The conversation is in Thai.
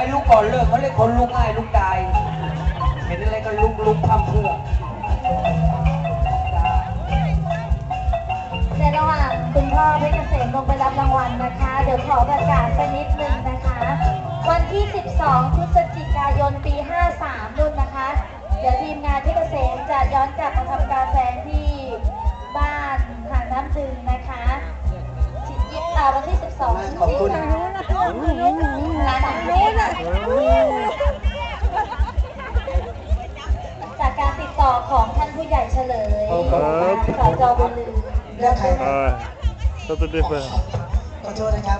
ถ้าใครลุกก่อนเลิกเขาเรียกคนลุกง่ายลุกตาย เห็นอะไรก็ลุกลุกทำเพื่อ ในระหว่างคุณพ่อเพชรเกษมลงไปรับรางวัลนะคะ เดี๋ยวขอประกาศสักนิดนึงนะคะ วันที่ 12 พฤศจิกายน ปี 53นู่นนะคะ เดี๋ยวทีมงานเพชรเกษมจะย้อนกลับมาทำการแสดงที่บ้านหางน้ำดึงนะคะชิดยิบตาวันที่ 12พฤศจิกา ยนร้านอาหารจากการติดต่อของท่านผู้ใหญ่เฉลยสจบุญลือเลือกใคร Uh, something different. ขอโทษนะครับ